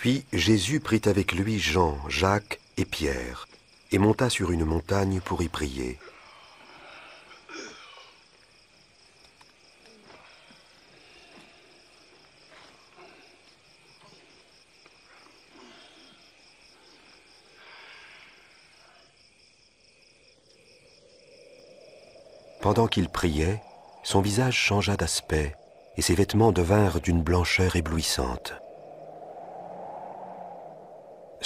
Puis Jésus prit avec lui Jean, Jacques et Pierre, et monta sur une montagne pour y prier. Pendant qu'il priait, son visage changea d'aspect et ses vêtements devinrent d'une blancheur éblouissante.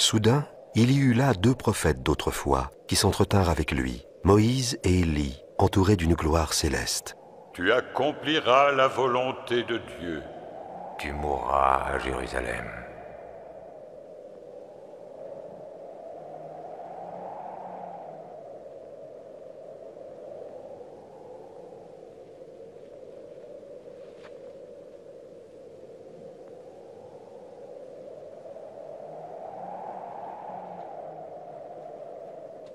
Soudain, il y eut là deux prophètes d'autrefois qui s'entretinrent avec lui, Moïse et Élie, entourés d'une gloire céleste. Tu accompliras la volonté de Dieu. Tu mourras à Jérusalem.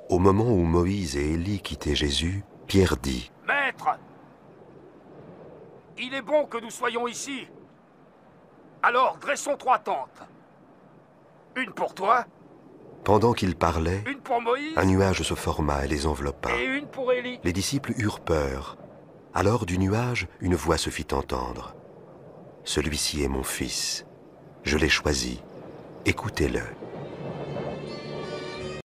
Au moment où Moïse et Élie quittaient Jésus, Pierre dit Maître Il est bon que nous soyons ici. Alors dressons trois tentes. Une pour toi, Pendant qu'il parlait, une pour Moïse un nuage se forma et les enveloppa. et une pour Élie. Les disciples eurent peur. Alors du nuage, une voix se fit entendre. Celui-ci est mon fils. Je l'ai choisi. Écoutez-le.